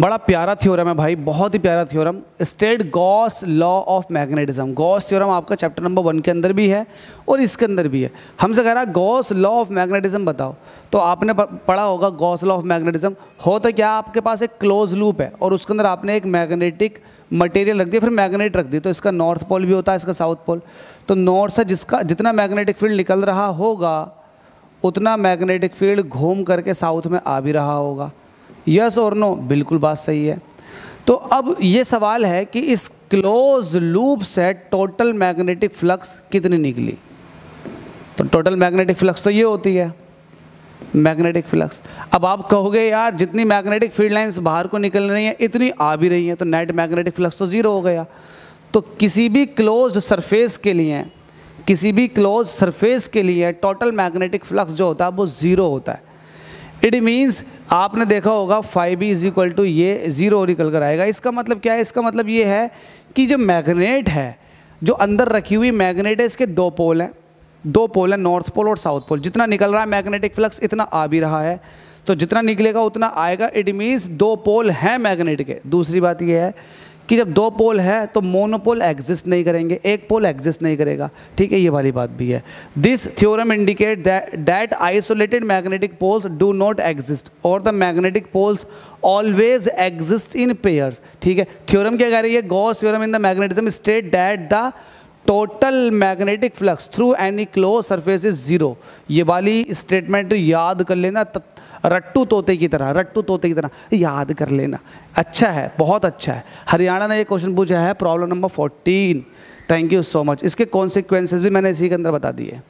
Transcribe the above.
बड़ा प्यारा थ्योरम है भाई, बहुत ही प्यारा theorem state Gauss law of magnetism Gauss theorem आपका चैप्टर नंबर वन के अंदर भी है और इसके अंदर भी है. हमसे कह रहा है गॉस लॉ ऑफ़ मैग्नेटिज्म बताओ. तो आपने पढ़ा होगा गॉस लॉ ऑफ़ मैग्नेटिज्म होता क्या आपके पास एक क्लोज लूप है और उसके अंदर आपने एक मैग्नेटिक मटेरियल रख दिया, फिर मैग्नेट रख दिया तो इसका नॉर्थ पोल भी होता है, इसका साउथ पोल तो नॉर्थ से जिसका, जितना मैग्नेटिक फ़ील्ड निकल रहा होगा, उतना मैग्नेटिक फ़ील्ड घूम करके साउथ में आ भी रहा होगा. यस और नो, बिल्कुल बात सही है। तो अब ये सवाल है कि इस क्लोज लूप से टोटल मैग्नेटिक फ्लक्स कितनी निकली? तो टोटल मैग्नेटिक फ्लक्स तो ये होती है, मैग्नेटिक फ्लक्स। अब आप कहोगे, यार, जितनी मैग्नेटिक फ़ील्ड लाइंस बाहर को निकल रही हैं, इतनी आ भी रही हैं तो नेट मैग्नेटिक फ्लक्स तो ज़ीरो हो गया। तो किसी भी क्लोज सरफेस के लिए, किसी भी क्लोज सरफेस के लिए टोटल मैग्नेटिक फ्लक्स जो होता है, वो ज़ीरो होता है। इट मीन्स आपने देखा होगा five B is equal to ये ज़ीरो निकल कर आएगा। इसका मतलब क्या है? इसका मतलब ये है कि जो मैग्नेट है, जो अंदर रखी हुई मैग्नेट है, इसके दो पोल हैं। दो पोल हैं नॉर्थ पोल और साउथ पोल जितना निकल रहा है मैग्नेटिक फ्लक्स इतना आ भी रहा है। तो जितना निकलेगा, उतना आएगा। इट मीन्स दो पोल हैं मैग्नेट के। दूसरी बात यह है कि जब दो पोल है तो मोनोपोल एग्जिस्ट नहीं करेंगे, एक पोल एग्जिस्ट नहीं करेगा। ठीक है, ये वाली बात भी है। This theorem indicate that isolated magnetic poles do not exist और the magnetic poles always exist in pairs ठीक है थ्योरम क्या कह रही है? Gauss theorem in the magnetism state that the total magnetic flux through any close surface is zero ये वाली statement याद कर लेना रट्टू तोते की तरह, रट्टू तोते की तरह। याद कर लेना। अच्छा है, बहुत अच्छा है। हरियाणा ने ये क्वेश्चन पूछा है problem number fourteen thank you so much इसके कॉन्सिक्वेंसेज भी मैंने इसी के अंदर बता दिए।